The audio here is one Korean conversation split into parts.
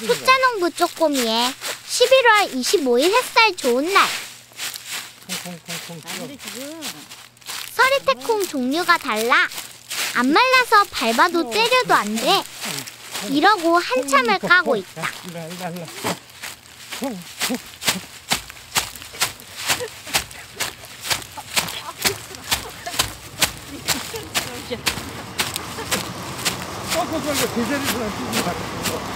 숫자농부 쪼꼬미의 11월 25일 햇살 좋은 날 콩콩콩콩 아 근데 지금 서리태콩 종류가 달라 안 말라서 밟아도 때려도 안 돼 이러고 한참을 까고 있다 일로 와, 일로 와, 일로 와. 콩, 콩. 어, 그, 그, 그, 대자리에서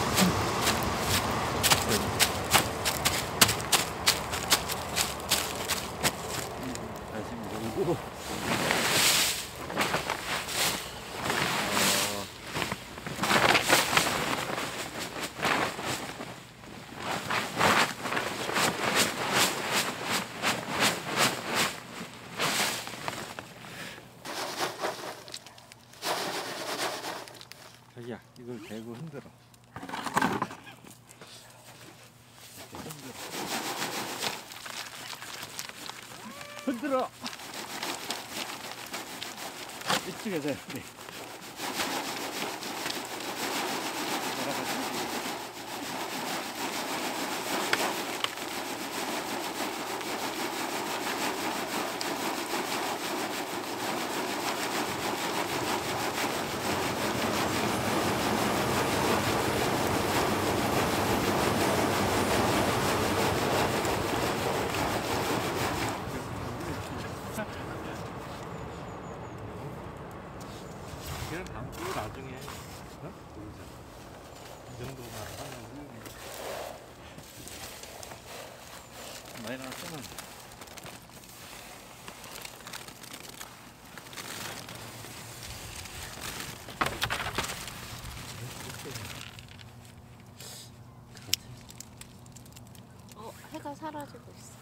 사라지고 있어.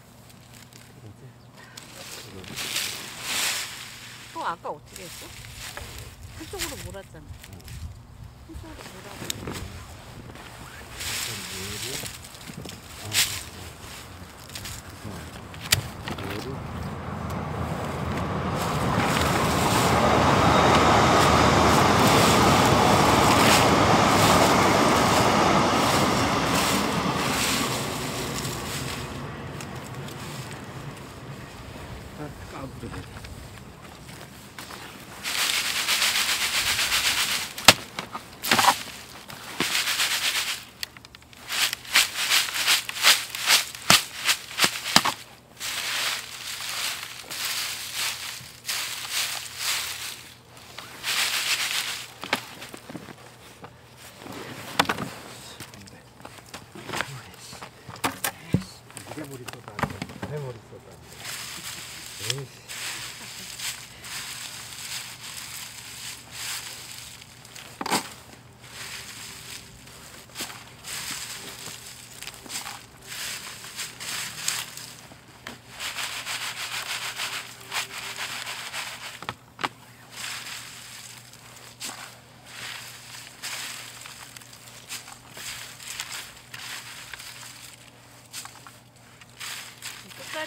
어 아까 어떻게 했어? 한쪽으로. 한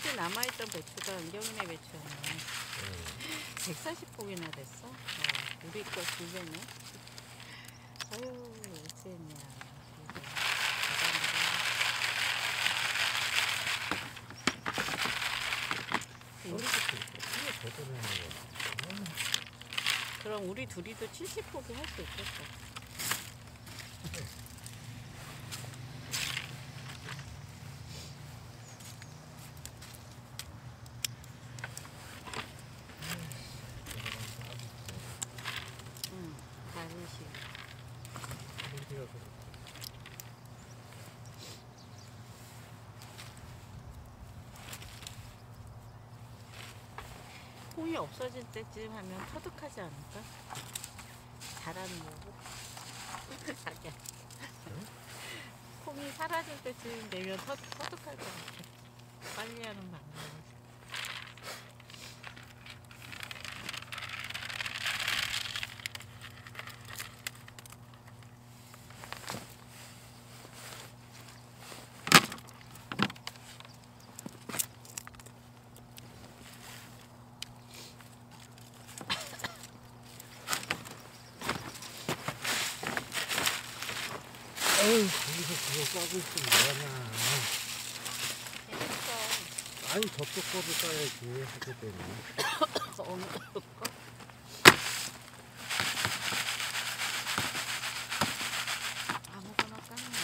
끝까지 남아있던 배추가 은경이네 배추였네. 140폭이나 됐어. 어, 우리 거 두 배네. 아유 어찌했냐. 대단하다. 우리 그럼 우리 둘이도 70폭이 할수 있겠어. 응, 다른 식. 콩이 없어질 때쯤 하면 터득하지 않을까? 잘하는 거고. 자기야. 콩이 사라질 때쯤 되면 터, 터득할 것 같아. 빨리 하는 방법. 까고 있으면 뭐하냐. 재밌어. 아니 저쪽 거를 까야지 하게 되면 어느 것도 아무거나 까는 거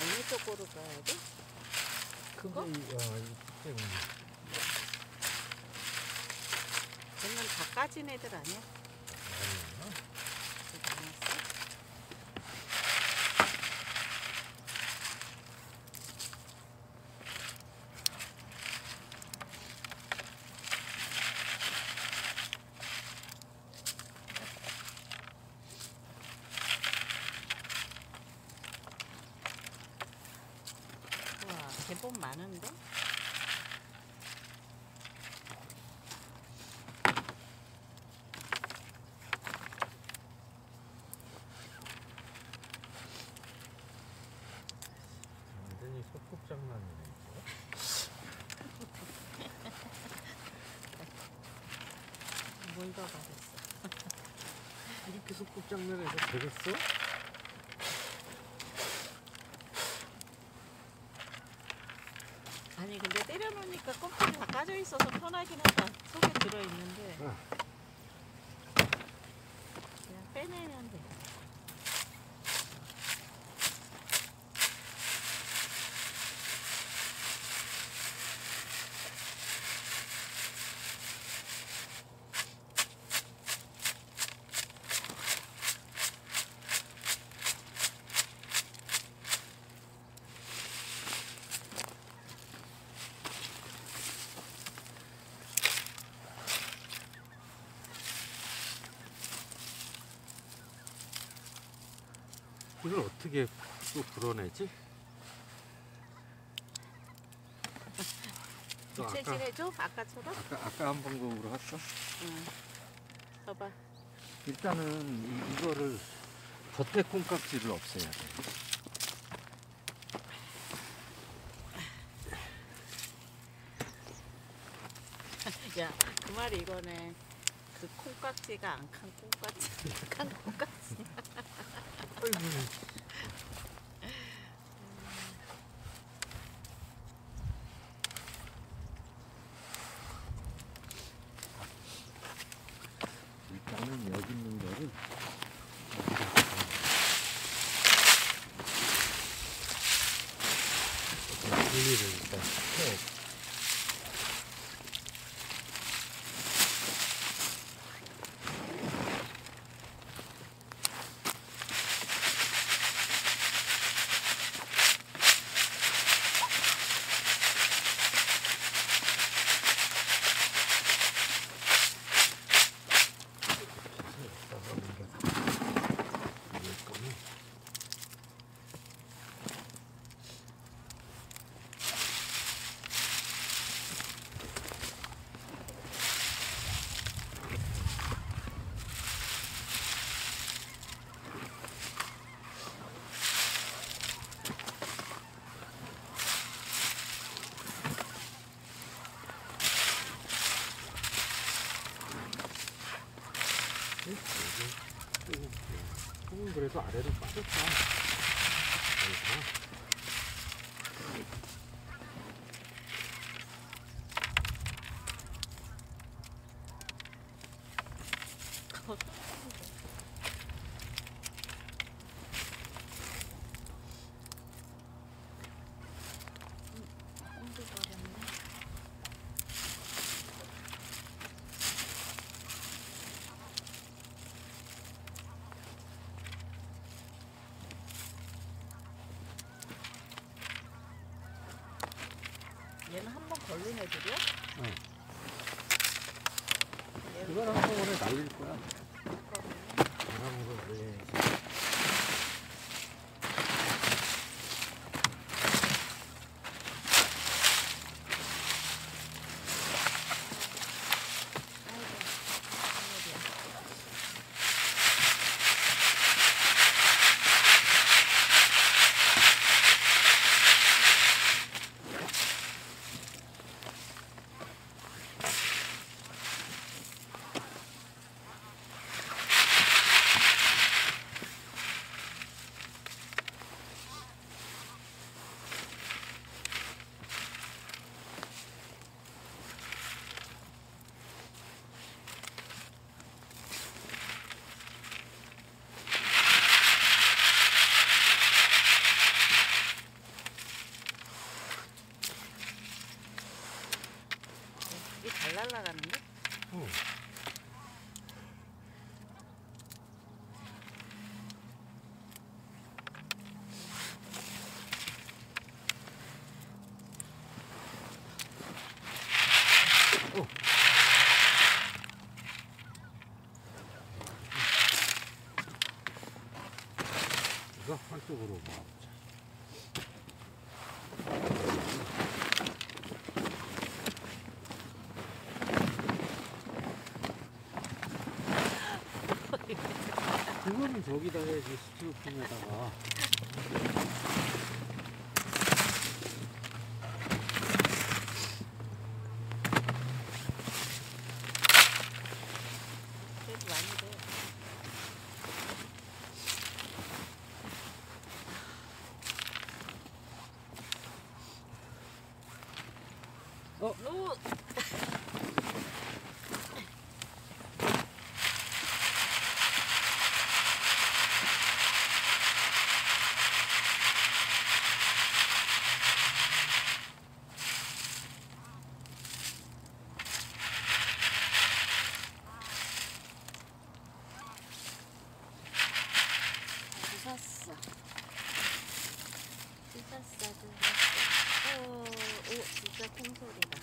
어느 쪽으로 가야 돼? 그거? 근데 이, 아, 이거 때문에 걔는 다 까진 애들 아니야? 아니야 그거 아니었어? 대본 많은데? 완전히 소꿉장난이네 뭐 읽어봐랬어. 이렇게 소꿉장난해서 되겠어? 아니 근데 때려놓으니까 껍질이 다 까져 있어서 편하긴 하다. 속에 들어있는데 아. 그냥 빼내면 돼. 이걸 어떻게 또 불어내지? 너 아까 부채질해줘? 아까처럼? 아까 아까 한 방법으로 했어? 응. 봐봐. 일단은 이, 이거를 겉에 콩깍지를 없애야 돼. 야, 그 말이 이거네. 그 콩깍지가 안 칸 콩깍지. 칸 콩깍지. 조금 그래도 아래로 빠졌다. 여기서. 콩도 버렸네. 얘는 애들이야? 응. 얘는 이건 한꺼번에 날릴 거야. 거거든요. 바람으로 왜 이거 한쪽으로 모아보자. 그거는 저기다 해야지 스티로폼에다가 그래도 많이 돼. 어? 오! 샀어. 뜯었어, 뜯었어. 오, 오, 진짜 콩소리다.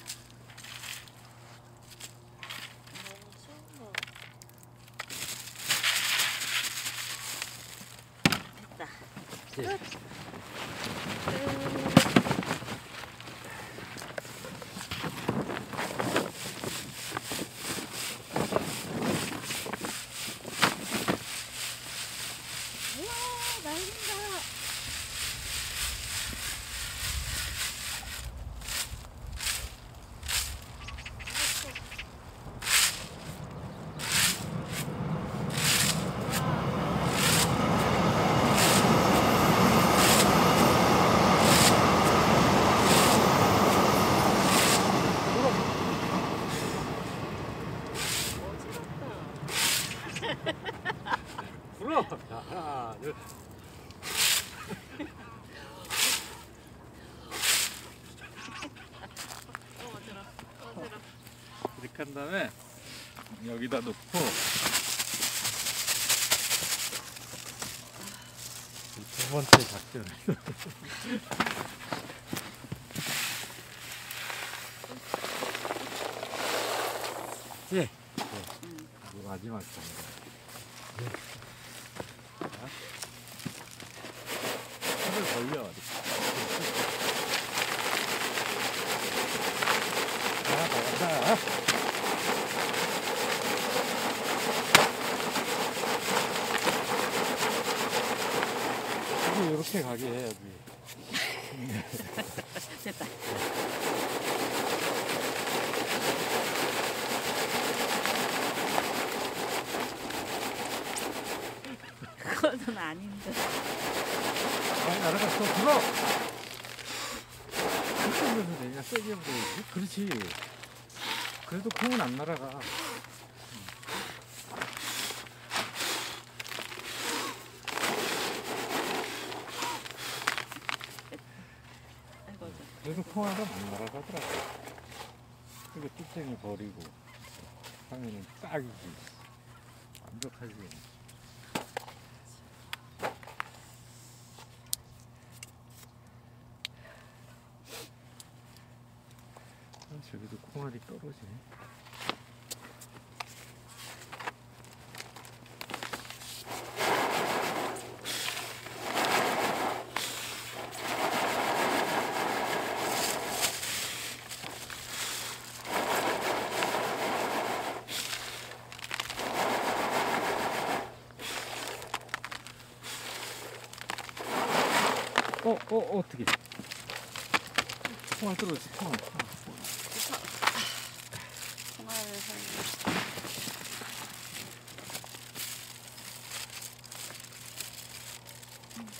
너무 추워. 됐다. 네. 끝. 끝. 우와, 날린다. 불어! 자, 하나, 둘. 어, 들어. 어, 들어. 이렇게 한 다음에 여기다 놓고 이두 번째 작전 예. 네. 음. 마지막 작전 네. 자. 손을 벌려 자, 나간다 이렇게 가게 해야지. 됐다. 그거는 아닌데. 많이 날아갔어 불어! 이렇게 하면서 내냐? 세게 불어야지? 그렇지. 그래도 콩은 안 날아가 아이고, 저. 그래도 콩 하나 안 날아가더라고 뚝쟁이 버리고 하면은 딱이지. 완벽하지. 아, 저기도 콩알이 떨어지네 어, 어, 어, 어떻게? 콩알 떨어졌어, 살려.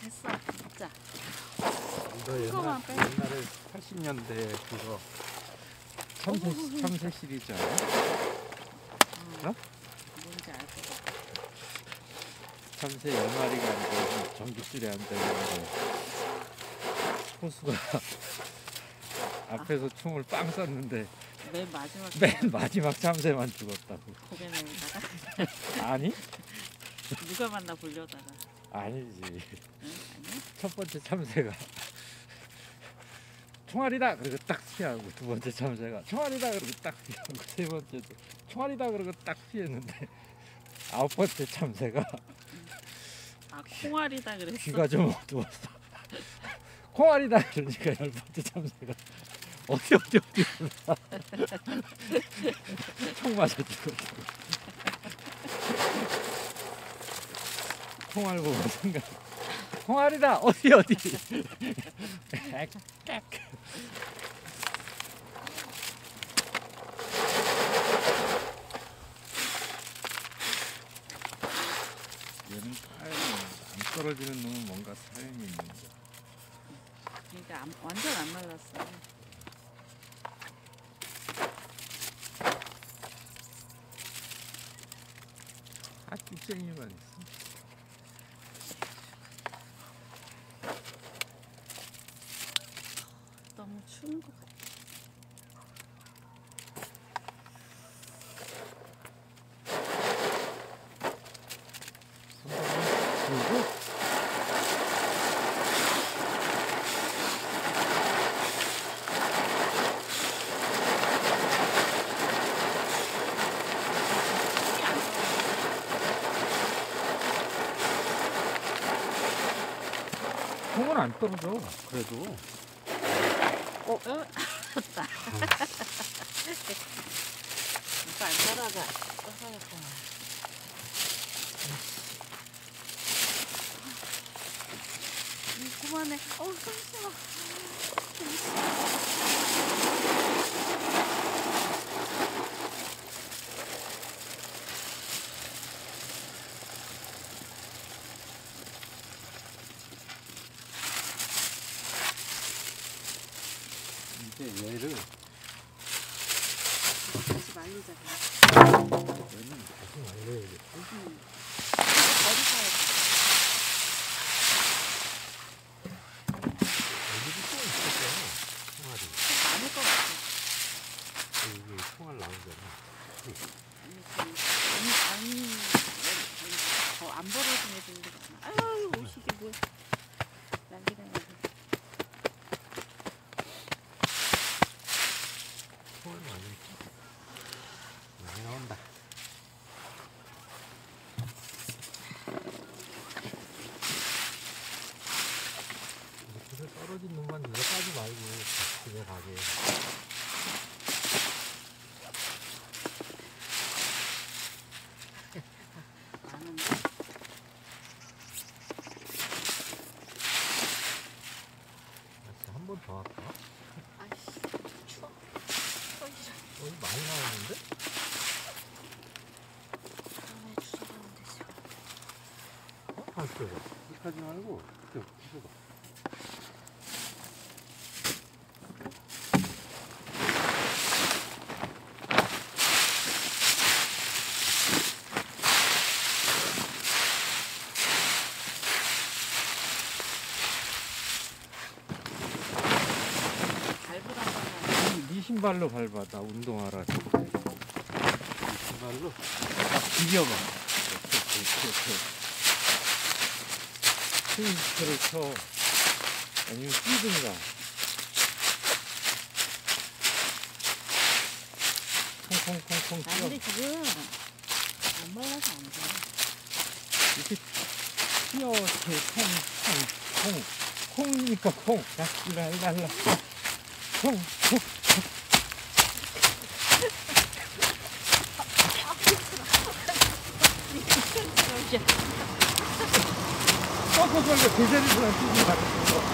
됐어. 이거 옛날, 빼. 옛날에 80년대 그거 참새, 참새 시리즈 알아? 어? 뭔지 알것 같아. 참새 10마리가 앉아 전깃줄에 앉아 있는데 호수가 앞에서 총을 빵 쐈는데 맨 마지막 맨 마지막 참새만 죽었다고 고개 내리다가 아니? 누가 만나 보려다가 아니지 응? 아니야? 첫 번째 참새가 총알이다 그리고 딱 피하고 두 번째 참새가 총알이다 그리고 딱 피하고 세 번째도 총알이다 그리고 딱 피했는데 아홉 번째 참새가 아 콩알이다 그랬어. 귀가 좀 어두웠어. 콩알이다 그러니까 열 번째 참새가 어디 어디 어디. 총 맞아 죽었어. 콩알 보고 생각. 콩알이다 어디 어디. 얘는 사연이 안 떨어지는 놈은 뭔가 사연이 있는 거야. 그러니까 안- 완전 안 말랐어. 아 뚝쟁이만 있어. 너무 추운 것 같아. 그리고 콩은 안 떨어져. 그래도 어. 오빠 안. 떠서겠구나. 음, 그만해. 어우, 잠시만. 이제 얘를 다시 말리자. 얘는 다시 말려야겠다. 음. 버리셔야 돼. 여기도 또 있었잖아. 총알이. 많을 것 같아. 여기 총알 나오잖아. 아니, 그, 아니, 아니, 더안 벌어지게 되는 거잖아. 아유, 옷이 이게 뭐야. 난리가 나네. 총알 많이 많이 나온다. 이렇게 떨어진 놈만 이거 까지 말고 집에 가게. 많은데? 한 번 더 할까? 아이씨, 추워. 추워, 이제. 어, 이거 많이 나오는데? 다음에 주소가면 되지. 어? 다시 봐. 이렇게 하지 말고 이렇게 부숴봐. 네 신발로 밟아. 나 운동하라. 네 신발로 딱 비벼봐. 이렇게, 이렇게, 이렇게. 스윙스를 쳐. 아니면 뛰든가. 콩콩콩콩 나 뛰어. 근데 지금 안 말라서 안 돼. 이렇게 뛰어. 이렇게 콩, 콩, 콩. 콩이니까 콩. 랄랄랄라. 콩, 콩. 꺾어 걸려 제자리에서 뛰지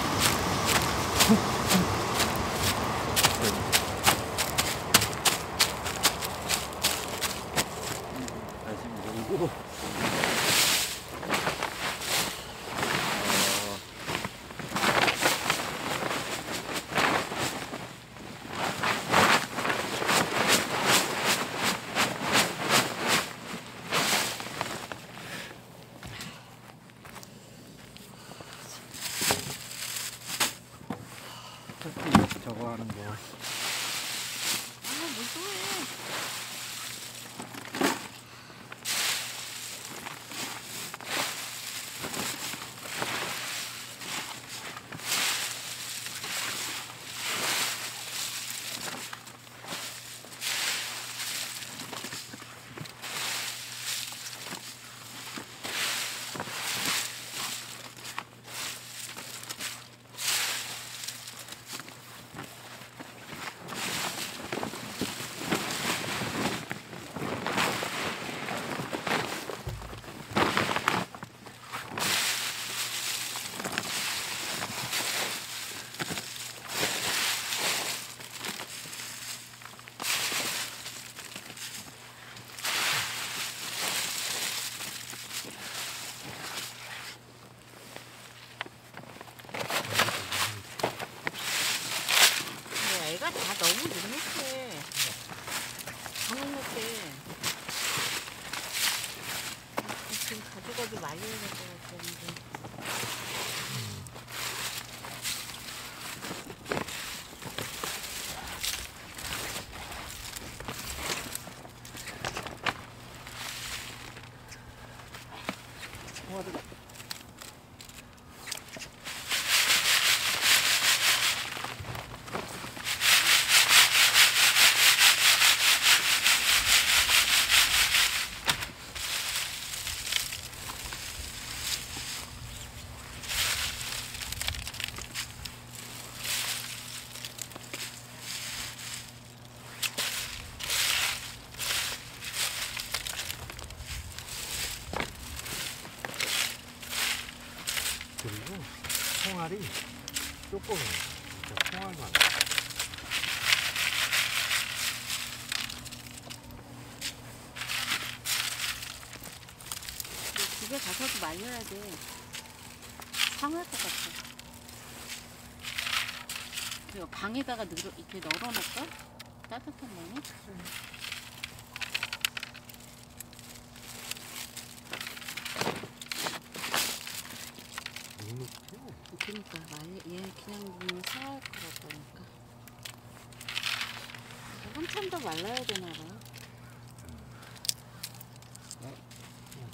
홍알이 조금 근데 집에 가서도 말려야 돼. 상할 것 같아. 그리고 방에다가 늘어, 이렇게 널어놓을까? 따뜻한 방에? 눅눅해. 그러니까 말려, 얘 그냥 두면 상할 것 같다니까. 한참 더 말라야 되나 봐. 그냥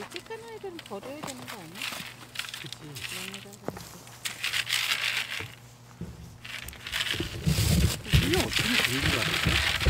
가보면. 쬐깐한 애들은 버려야 되는 거 아니야? 그치. 그게 어떻게 분리가 안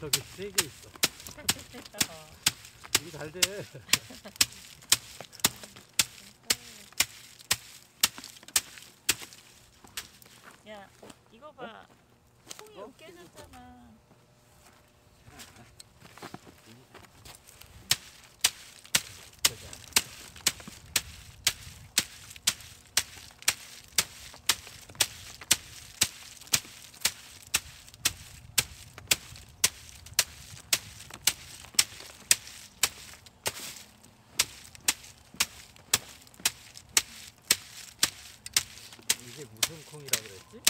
저기 세 개 있어. 이게 잘 돼. 야 이거 봐. 콩이 어? 으깨졌잖아. 이게 무슨 콩이라 그랬지?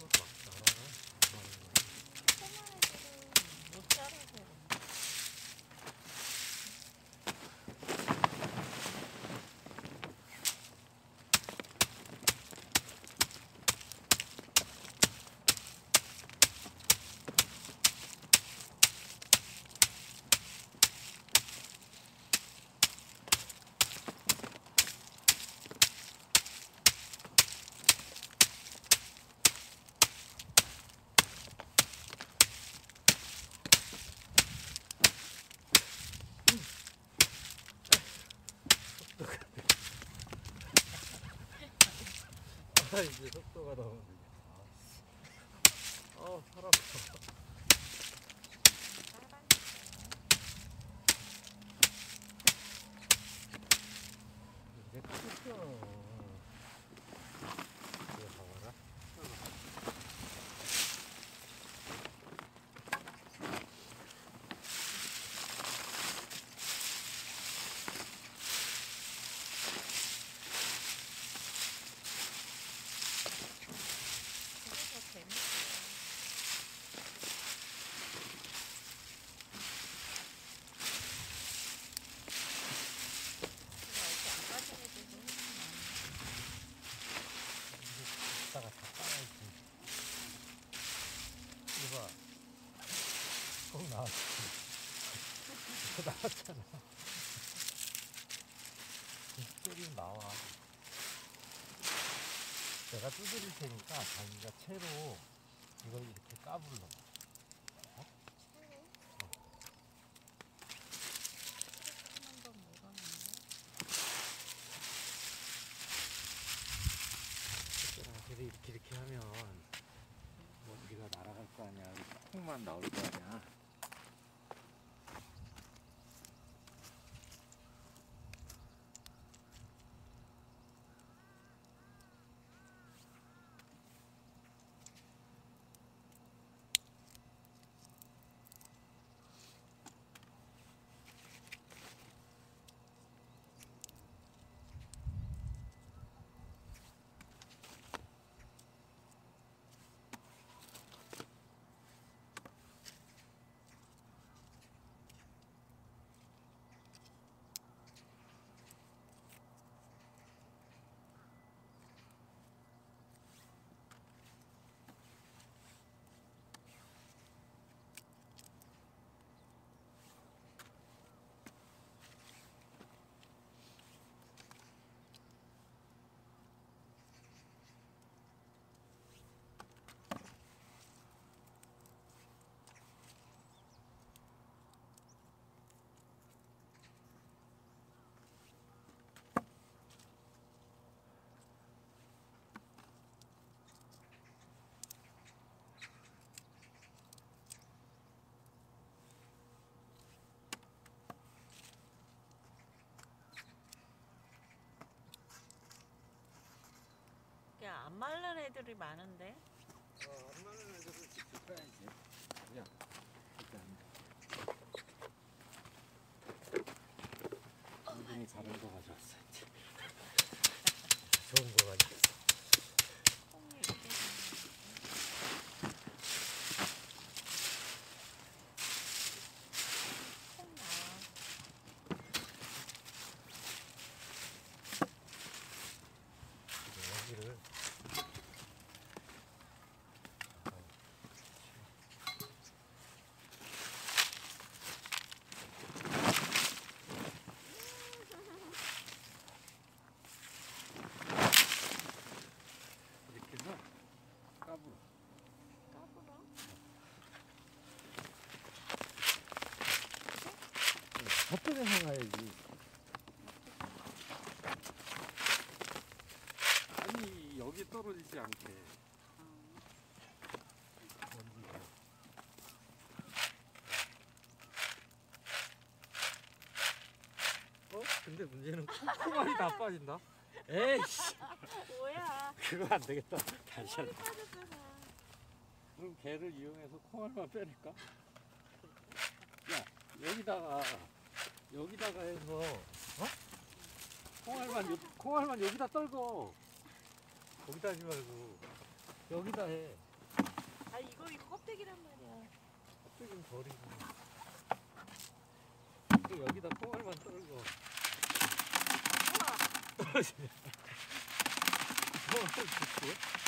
어, 막 나라나? 못 자라서. 아 이제 속도가 너무 느려. 어, 팔 아파. 이게 크죠. 이거 봐봐라. 그게 더 재밌어. 그거 이렇게 안 빠지게 되고 이따가 다 따야지. 이거 봐. 꼭 나왔지. 이거 나왔잖아. 소리는 나와. 내가 두드릴 테니까 자기가 채로 이걸 이렇게 까불러. 한번 물어놓는 그래 이렇게 이렇게 하면 뭐 우리가 날아갈 거 아니야. 콩만 나올 거 아니야. 야, 안 마른 애들이 많은데? 어, 엄마는 애들을 직접 까야지. 그냥 일단 이분이 다른 거 가져왔어 이제. 좋은 거 가져왔어. 콩이 이렇게 콩 나와. 이제 여기를 저쪽에서 가야지. 아니 여기 떨어지지 않게 어. 근데 문제는 콩알이 다 빠진다. 에이씨, 뭐야? 그거 안 되겠다. 다시. 빠졌잖아. 그럼 개를 이용해서 콩알만 빼낼까? 야, 여기다가 여기다가 해서 어? 콩알만 요, 콩알만 여기다 떨고 거기다 하지 말고 여기다 해. 아 이거 이거 껍데기란 말이야. 좀 버리고 또 여기다 콩알만 떨고 콩알 좋고 오,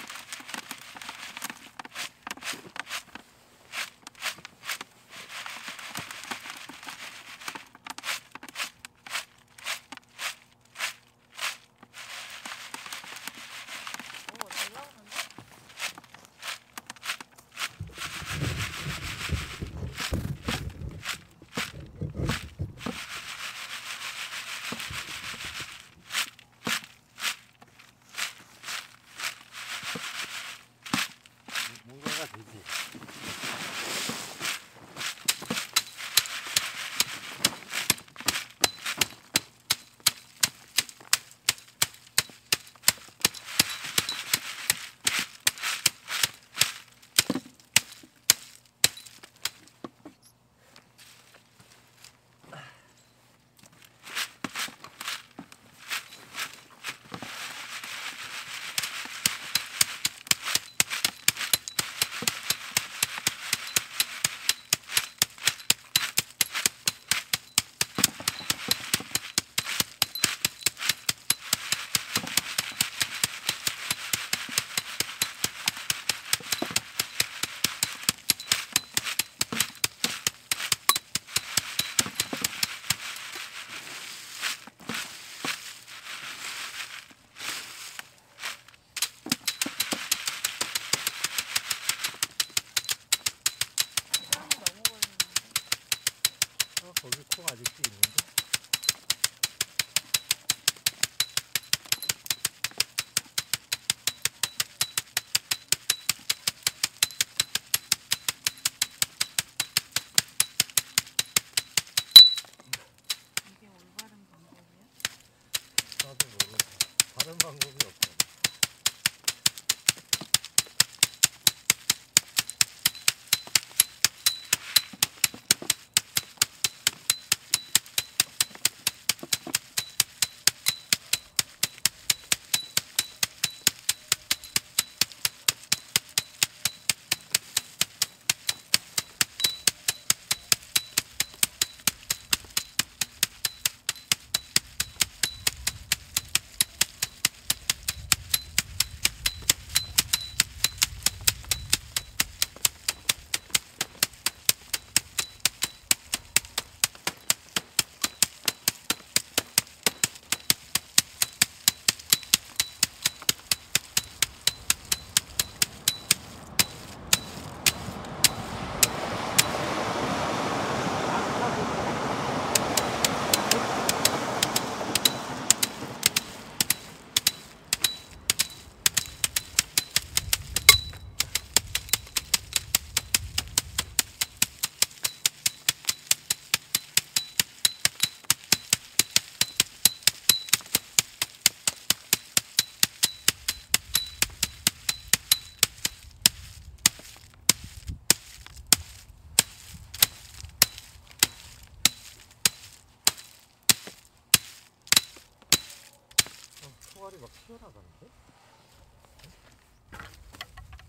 튀어나가는데?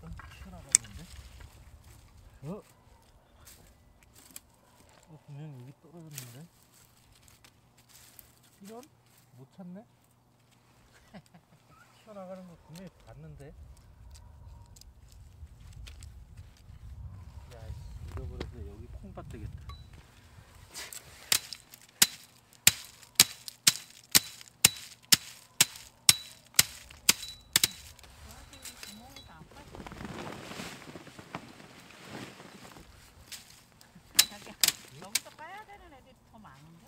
어, 튀어나갔는데? 어? 어, 분명히 여기 떨어졌는데? 이런? 못 찾네? 튀어나가는 거 분명히 봤는데? 야, 씨, 잃어버려서 여기 콩밭 되겠다. 저한테 구멍에서 안 빠져. 자기야, 여기서 까야 되는 애들이 더 많은데?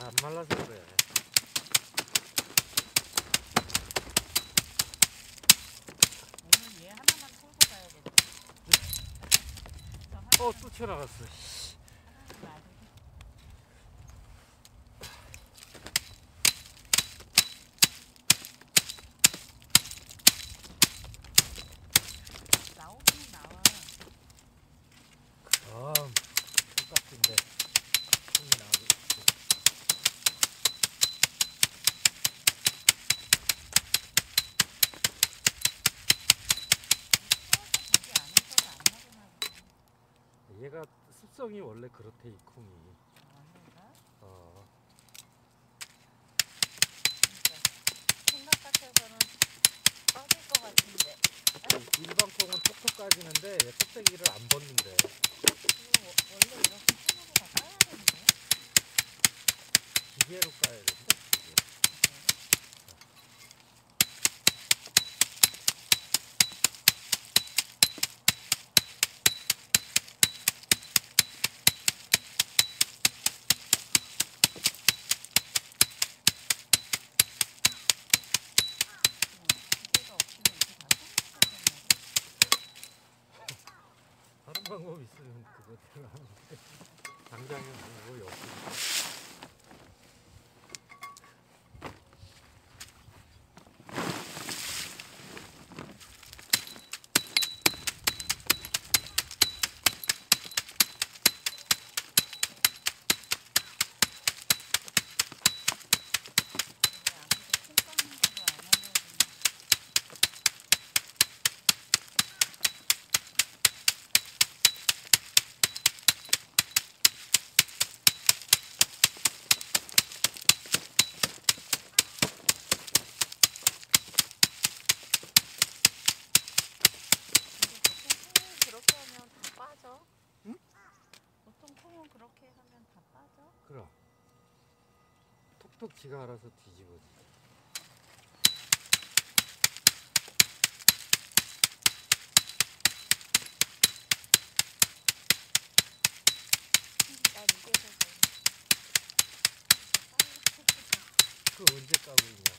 안 말라서 그래. 오늘 얘 하나만 털고 가야겠다. 어, 또 튀어나갔어. 놔두고. 나오긴 나와. 그럼 똑같은데 손이 나오고 있고. 저기 안 해서 안 나구나. 얘가 습성이 원래 그렇대 이 콩이. 아, 어, 그러니까 생각 같아서는 빠질 것 같은데. 일반 콩은 톡톡 까지는데 얘 껍데기를 안 벗는데. 이거 워- 원래 이렇게 손으로 다 까야 되는데. 기계로 까야 된대. 기계. 기계가 없으면 이렇게 다 손으로 까겠네. 다른 방법 있으면 그것대로 하는데 당장은 방법이 없으니까. 근데 앞에서 콩 까는 거를 안 하려고 그러네. 근데 보통 콩은 그렇게 하면 다 빠져. 응? 보통 콩은 그렇게 하면 다 빠져. 그럼 톡톡 지가 알아서 뒤집어지. 그 언제 까고 있냐고.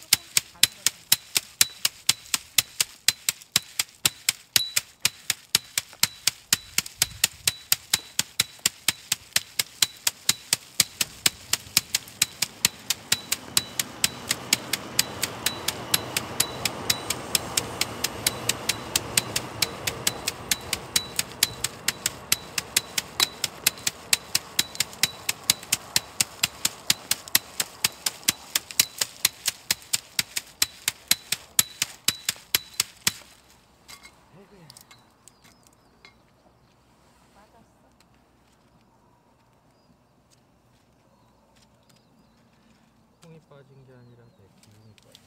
조금씩 가져가. 맞았어. 콩이 빠진 게 아니라 내 기운이 빠진.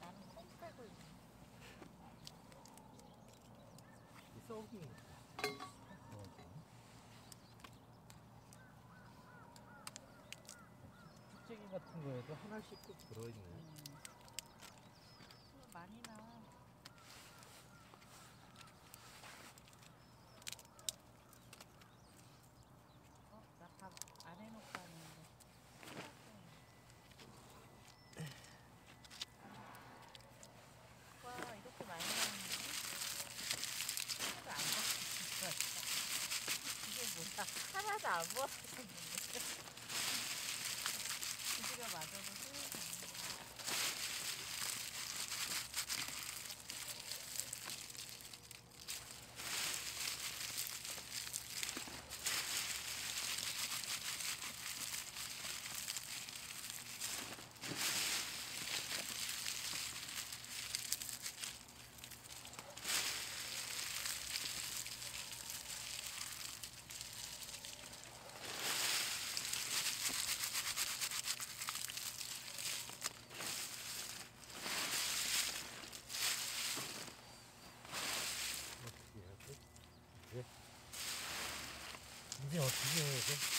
나는 콩 빼고 있어. 이 썩은 거. 찌개 같은 거에도 하나씩 꼭 들어있네. 음. 많이 나와. 어, 나밥안 해놓고 왔는데. 와, 이렇게 많이 나오는데? 하나도 안 먹었어. 이게 뭐야? 하나도 안 먹었는데. 기지가 맞아도 쓰이지 않는 어떻게 해야 돼? 이제? 이제 어떻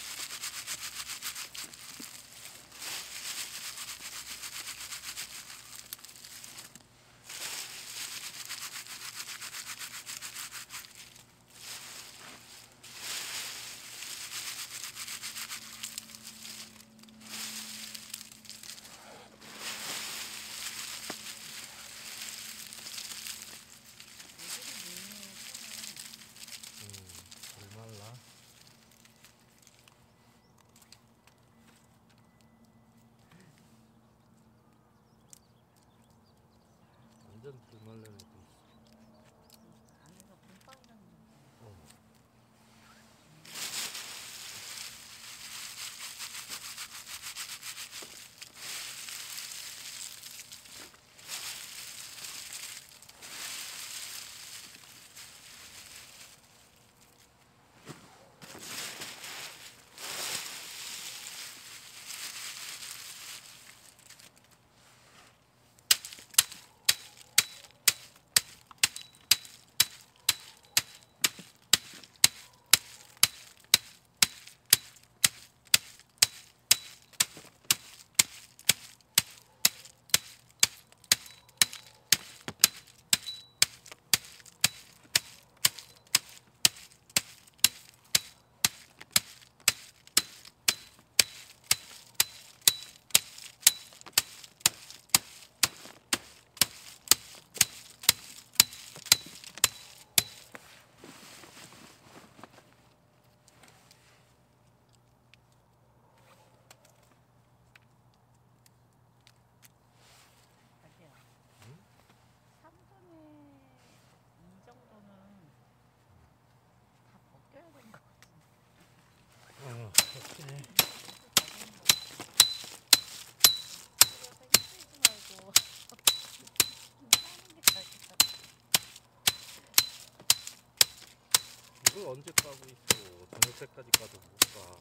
또 언제 까고 있어 저녁 때까지 까도 못까.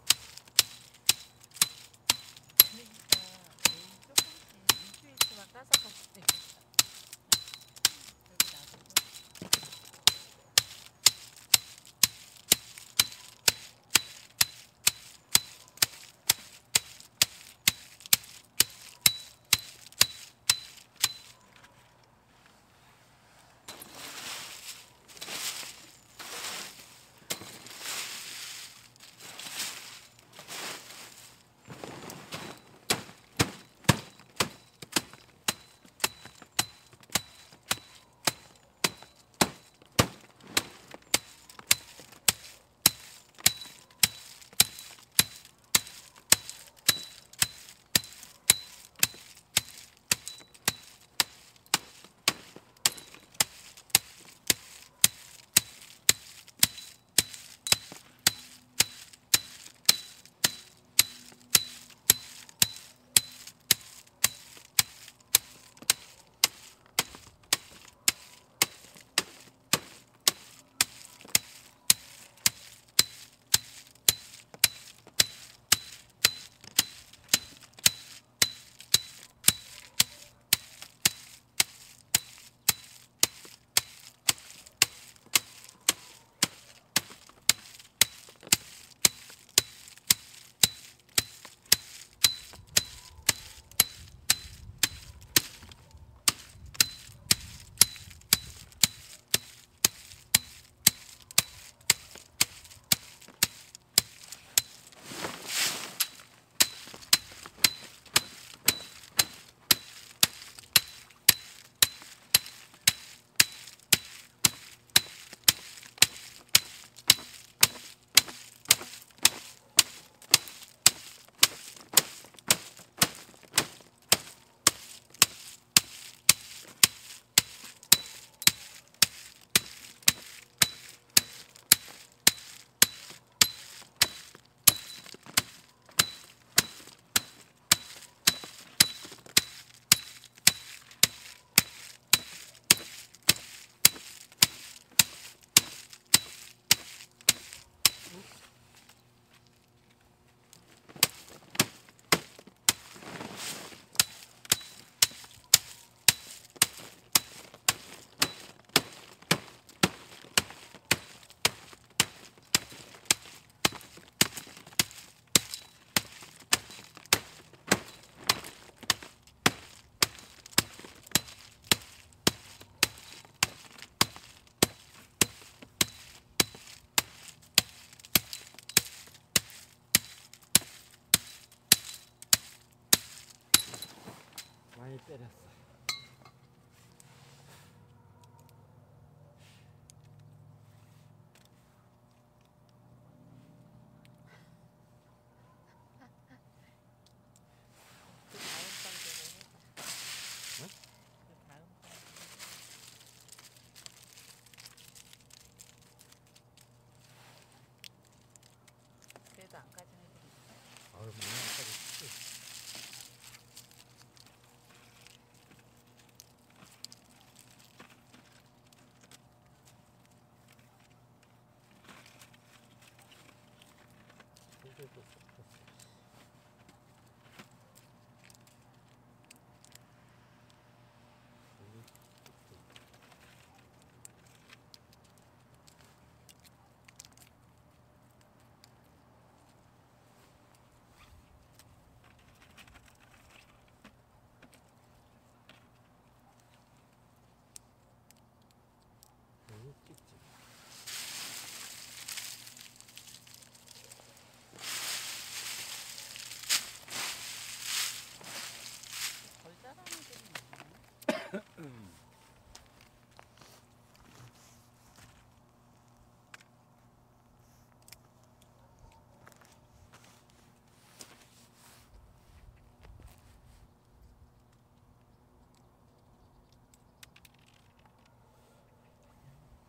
그러니까 매일 조금씩 일주일치만 까서 가서 게 해야 돼? 걸 잘하는 애들이 많아.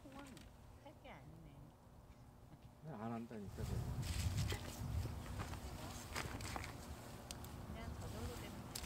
콩은 할게 아니네. 안 한다니까. 내가. 그냥 저절로 되면 돼.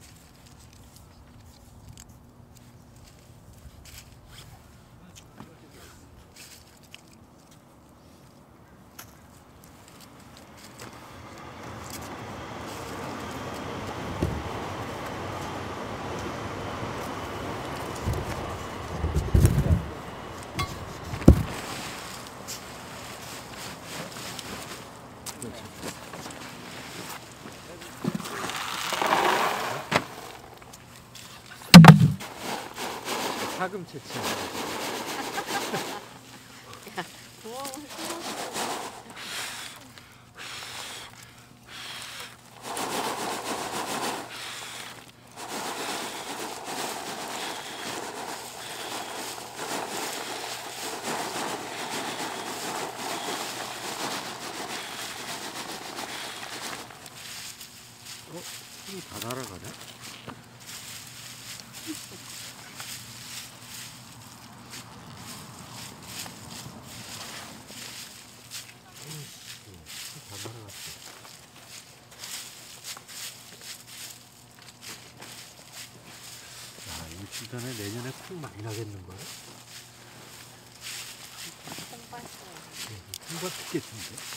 사금 채취. 부엉을 심어서 어? 힘이 다 날아가네? 다 날아갔어. 전에 내년에 콩 많이 나겠는 거야? 콩 빠져야 콩가 크겠는데?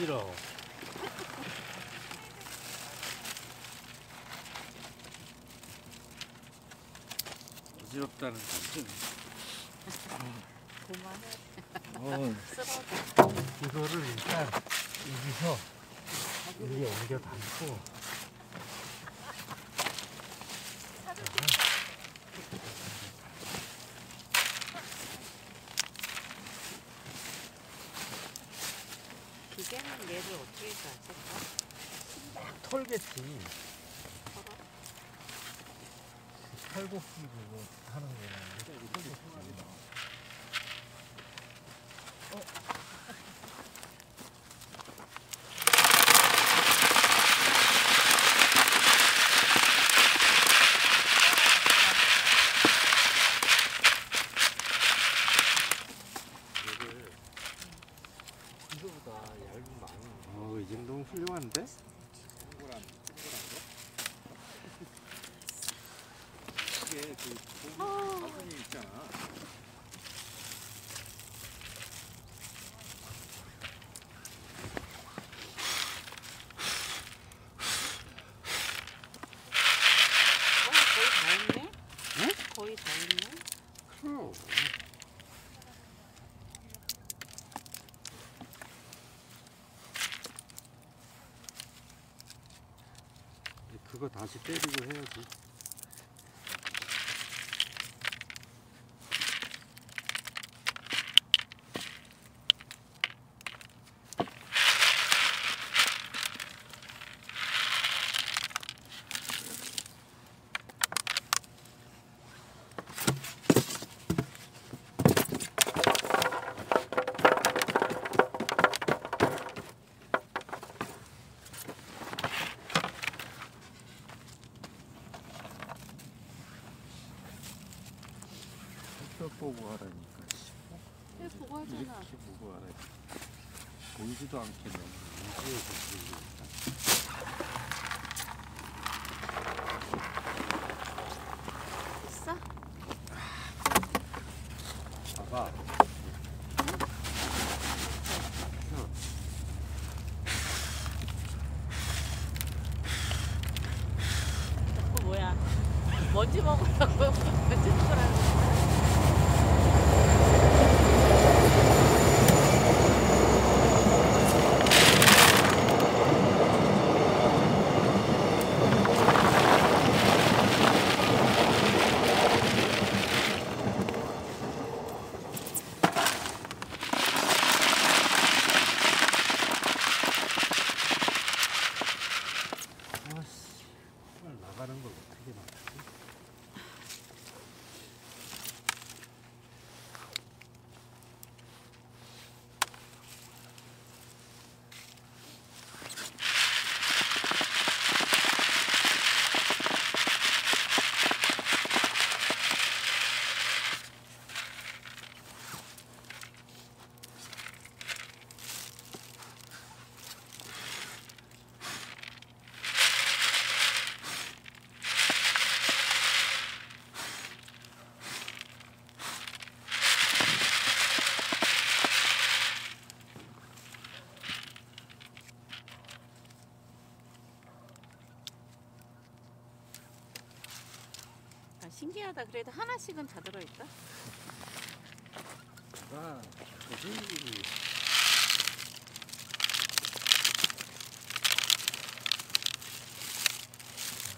싫어. 어지럽다는 감정. 그만해. 어. 이거를 일단 여기서 여기 옮겨 담고 다시 때리고 해야지. Sultan Kerim. 신기하다. 그래도 하나씩은 다 들어있다. 아, 저기.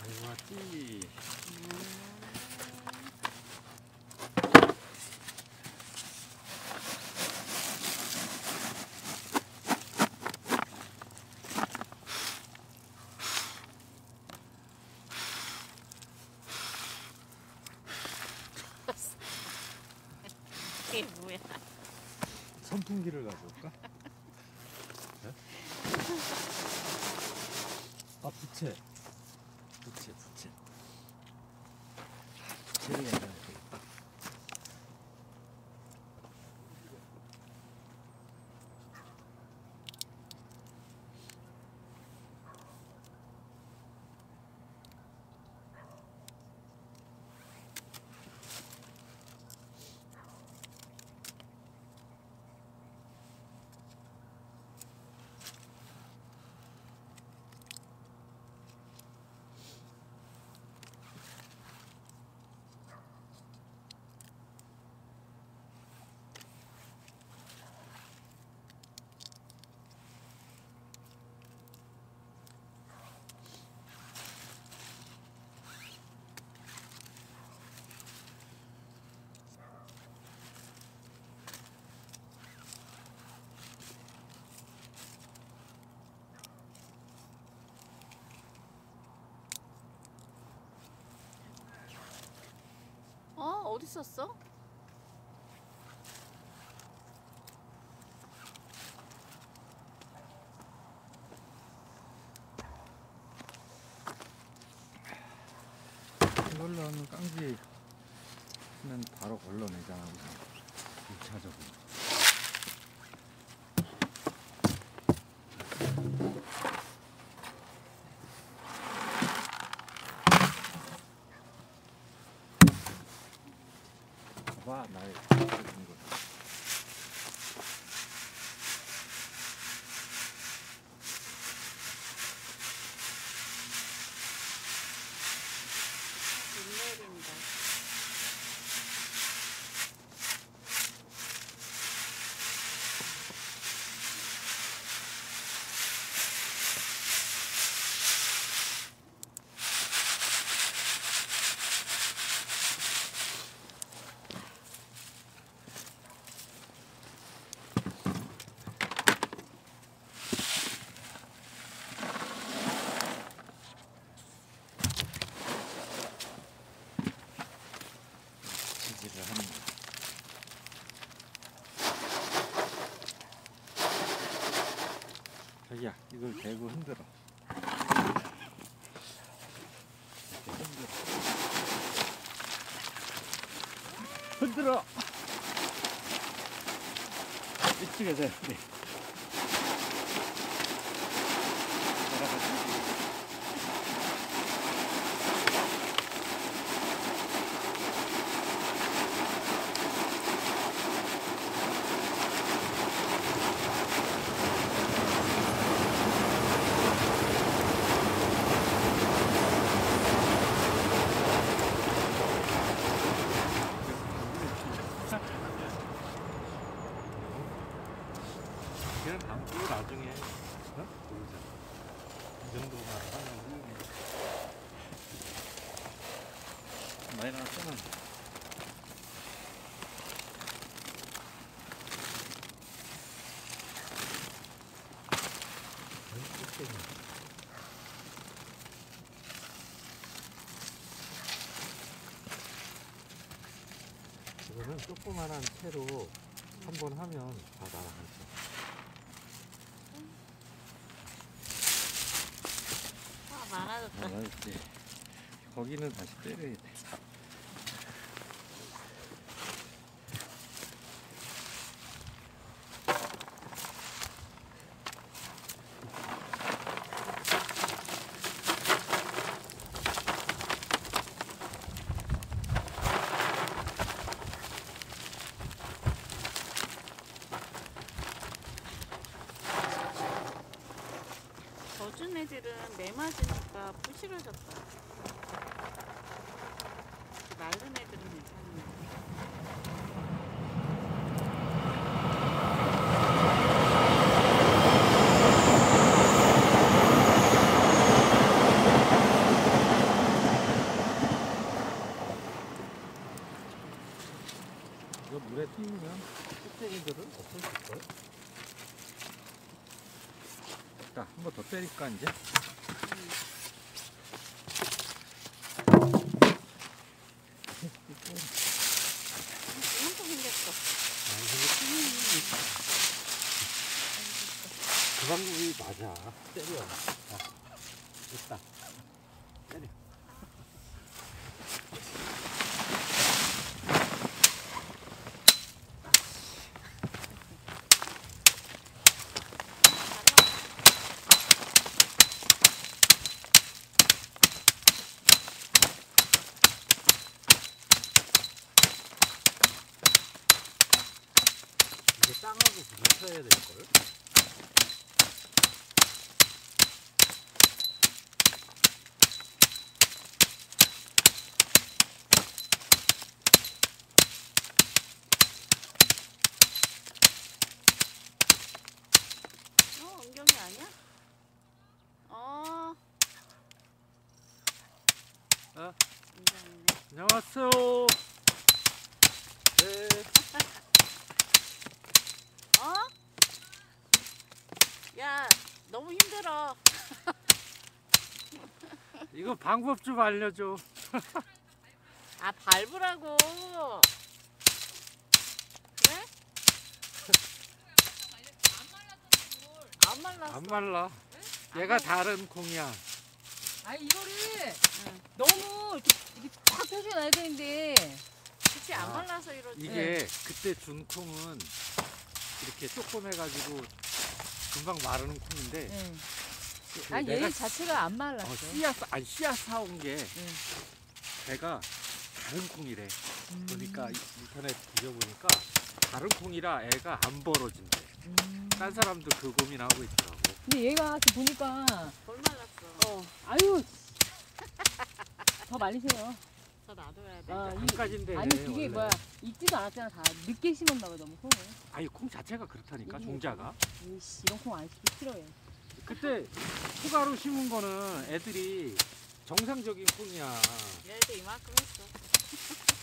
아이고, 왔지. 선풍기를 가져올까? 네? 아 부채 어디 있었어? 이걸로 하면 깡지는 바로 걸러내잖아. 2차적으로. 나의 해준 거. 눈 내린다. 지지를 하는 거. 자기야, 이걸 대고 흔들어. 흔들어. 흔들어. 이쪽에 돼. 네. 그냥 담고 나중에 어? 이 정도만 하면 많이 나왔잖아. 이거는 조그만한 채로 한 번 하면 다 날아가죠. 아, 맞지. 거기는 다시 때려야 돼. 젖은 애들은 매 맞으니까 부실어졌다. 마른 애들은 괜찮은데. 이거 물에 튀우면 꼭대기들은 없어질걸? 자, 한 때릴까 이제? 이만큼 생겼어. 아니, 근데 그 방법이 맞아. 때려. 땅하고 부딪혀야 될걸? 어, 은경이 아니야? 어. 어? 은경이네. 안녕하세요. 네. 어? 야, 너무 힘들어. 이거 방법 좀 알려줘. 아 밟으라고. 그래? 안 말랐어. 안 말라. 얘가 다른 콩이야. 아니 이거를 응. 너무 이렇게, 이렇게 팍 펴줘놔야 되는데 그치 안 아, 말라서 이러지. 이게 그때 준 콩은 이렇게 조그매가지고 금방 마르는 콩인데 응. 그 아니 내가 얘 자체가 안 말랐어 어, 씨앗 사- 아니 씨앗 사온 게 응. 배가 다른 콩이래. 음. 이- 인터넷 뒤져보니까 다른 콩이라 애가 안 벌어진대. 음. 딴 사람도 그 고민하고 있더라고. 근데 얘가 지금 보니까 덜 말랐어. 어 아유 더 말리세요 더 놔둬야 돼. 아, 이- 한가지인데. 아니 그게 원래. 뭐야 익지도 않았잖아 다 늦게 심었나 봐 너무 콩을 아니 콩 자체가 그렇다니까 이게 종자가. 이씨 이런 콩 안 심기 싫어해 그때 추가로 심은 거는 애들이 정상적인 콩이야. 얘도 이만큼 했어.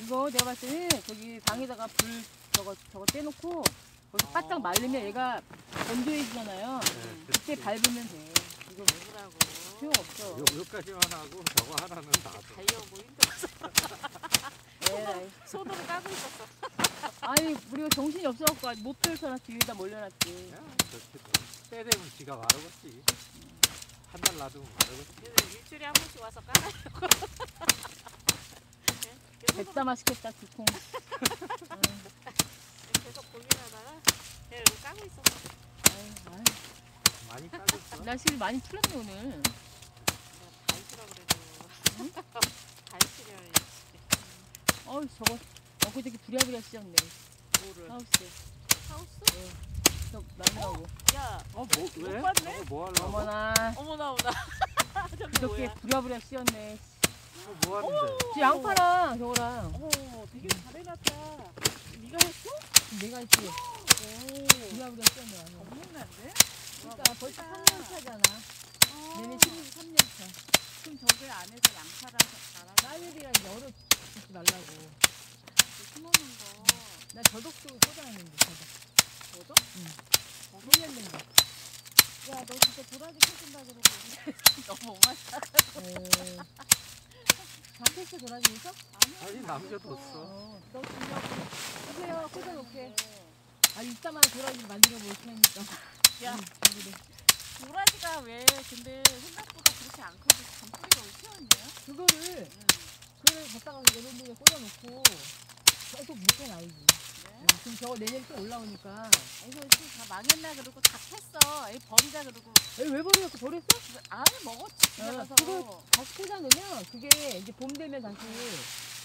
이거 내가 봤을 때는 저기 방에다가 불 저거 저거 떼놓고 거기서 바짝 말리면 얘가 건조해지잖아요 네, 그때 그렇지. 밟으면 돼 이거 누구라고. 소용없어 요, 요까지만 하고 저거 하나는 놔둬. 달려 뭐 힘들었어. 에이. 소도를 까고 있었어. 아니 우리가 정신이 없어갖고 못 들서나 뒤에다 몰려놨지 야, 때 되면 지가 마르겠지. 한 달 놔두면 마르겠지. 일주일에 한 번씩 와서 깔아요. 백다 맛있겠다 두콩 계속 고민하다가 얘를 까고 있었어. 많이 따졌어. 날씨를 많이 풀렸네 오늘 내가 발시라 그래도. 발시려 했지. 어우 저거 엊그저께 부랴부랴 씌었네 뭐를? 하우스 하우스? 야, 어, 뭐, 왜? 못 봤네? 저거 뭐 하려고? 어머나 어머나 어머나. 저게 뭐야? 부랴부랴 씌었네 저거 뭐 하는데? 저 양파랑 저거랑 어머, 되게 잘해놨다. 네가 했어? 내가 했지 오, 부랴부랴 씌었네. 엄청난데? 그러니까 벌써 3년 차잖아 내년 13년 차 그럼 저게 안에서 양파랑 나랑 딸들이랑 열어 주지 말라고 심어놓은 거. 나 저덕도 꽂아놨는데 저덕 뭐죠? 응 흘렸는데 야, 너 진짜 도라지 캐준다 그러고. 너무 오마다. 어. 잡혔어 도라지 있어? 아니, 남겨뒀어. 어, 너 주려고 주세요 꽂아놓을게 아 이따만 도라지 만들어 볼 테니까 야, 응, 그래. 도라지가 왜 근데 생각보다 그렇게 안 커도 잔뿌리가 왜 튀어있네요? 그거를 응. 그걸 갖다가 데에 꽂아놓고 계속 묶어놔야지 그럼 저거 내년에 또 올라오니까 이거 지금 다 망했나 그러고 다 캤어. 이 버리자 그러고. 에이, 왜 버려갖고 버렸어? 아예 먹었지. 집에 어, 가서. 그거 다시 꽂아놓으면 그게 이제 봄 되면 다시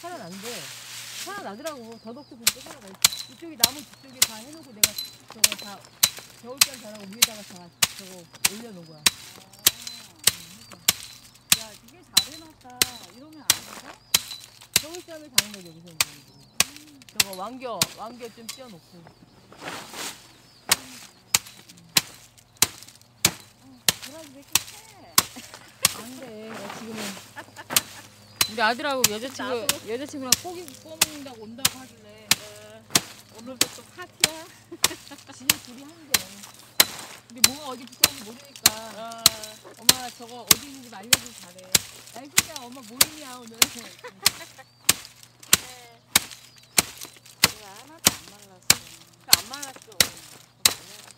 살아난대 살아나더라고 더덕도 그렇게 살아나 이쪽에 나무 뒤쪽에 다 해놓고 내가 저거 다 겨울잠 자라고 위에다가 다 저거 올려놓은 거야 야, 되게 잘해놨다. 이러면 안 돼? 겨울잠을 자는 거지 여기서 이제 저거 왕겨 왕겨 좀 씌워놓고 도라지 왜 이렇게 캐? 안돼 나 지금은 우리 아들하고 여자친구 나도. 여자친구랑 고기 구워 먹는다고 온다고 하길래 어, 오늘도 또 파티야? 지금 둘이 한대 근데 뭐가 어디 붙었는지 모르니까 어, 엄마 저거 어디 있는지 좀 알려주기 잘해. 아니 진짜 엄마 모임이야 오늘. 네. 이거 하나도 안 말랐어. 안 말랐어. 더 말려야 돼.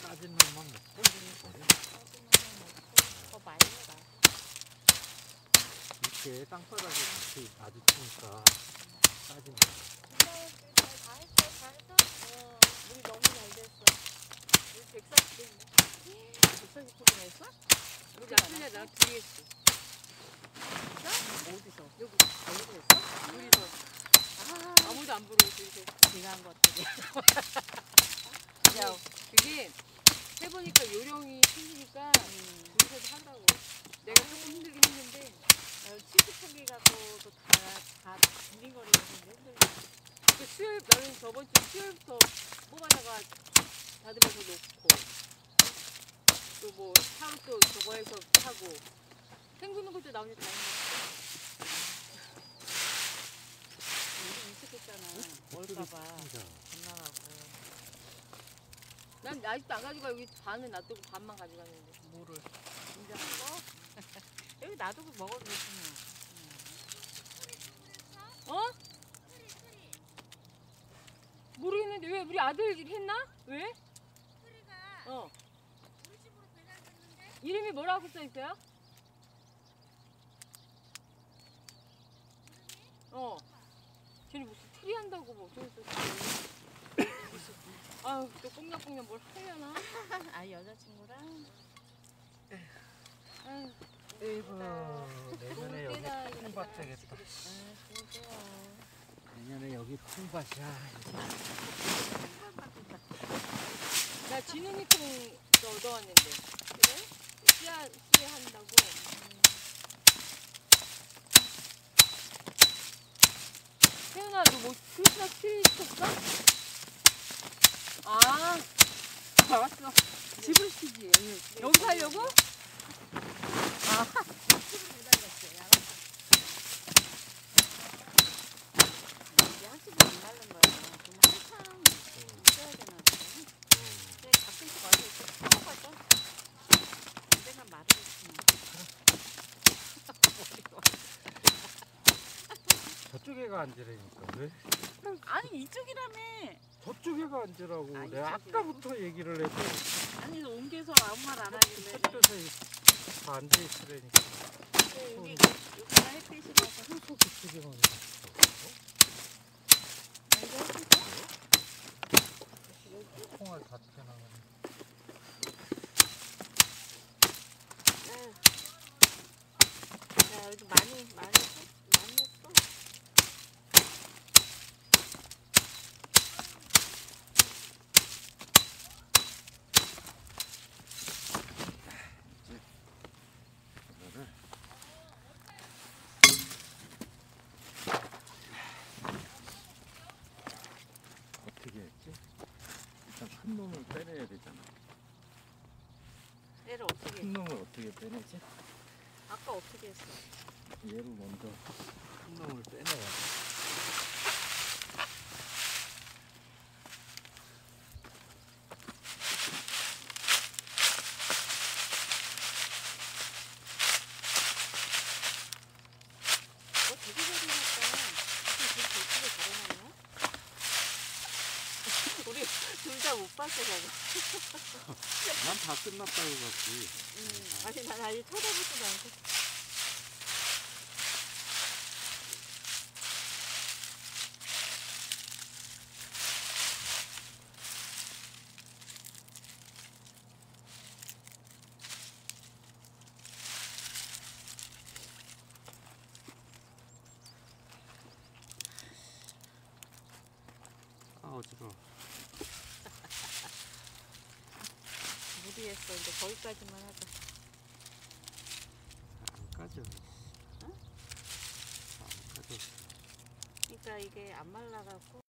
따진 놈만 먹고 버려. 더 말려라. 이렇게 땅바닥에 같이 마주치니까 따진 거. 다 했어, 다 했어. 어, 우리 너무 잘 됐어. 우리 140개 했네. 140개나 했어? 우리 아침에 나 둘이 했어. 어디서? 여기, 여기서 했어? 여기서. 아, 아무도 안 부르고 둘이 했어. 내가 한 것 같아. 야 그게 해보니까 요령이 생기니까 둘이서 하더라고. 내가 조금 힘들긴 했는데 치즈 포기 갖고도 다, 다 빙빙거리고 있는데 힘들다. 그 수요일 나는 저번 주 수요일부터 뽑아다가 다듬어서 놓고 또 뭐 하루 또 저거 해서 하고 헹구는 것도 나머지 다 했네. 우리 인식했잖아. 올까봐. 겁나가고. 난 아직도 안 가져가 여기 반은 놔두고 반만 가져갔는데 뭐를? 진짜 한 거? 여기 놔두고 먹어도 되잖아. 어? 모르겠는데 왜 우리 아들 일 했나? 왜? 어. 이름이 뭐라고 써 있어요? 어. 쟤는 무슨 트리 한다고 뭐 어쩌고 저쩌고. 아유, 또 꽁냥꽁냥 뭘 하려나? 아, 여자친구랑? 아유. 에이구 내년에 여기 콩밭 되겠다. 내년에 여기 콩밭이야. 나 진흥이 콩 얻어왔는데. 그래? 씨앗 씨앗 한다고. 태연아 너뭐 크리스마스 트리 쳤어? 아 알았어. 집을 쓰지. 여기 살려고? 마르겠지만. 저쪽에가 앉으라니까 왜? 아니 이쪽이라며. 저쪽에가 앉으라고 아, 내가 이쪽이라고? 아까부터 얘기를 해도 아니 옮겨서 아무 말 안 하길래. 저쪽에서 다 앉아 있으라니까. 여기 여기가 햇빛이라서. 있어. 여기 햇빛? 콩알 다 튀어나가네. 아유. 야 여기 많이 많이 했- 많이 했어. 이거를 어떻게 했지? 일단 큰 놈을 빼내야 되잖아. 얘를 어떻게? 큰 놈을 어떻게 빼내지? 아까 어떻게 했어? 얘를 먼저 큰 놈을 빼내야 돼. 어 되게 잘해놨다. 무슨 되게 예쁘게 잘해놨네. 우리 둘다못 봤어 저거. 난 다 끝났다고 봤지. 음. 아니 난 아직 쳐다보지도 않고.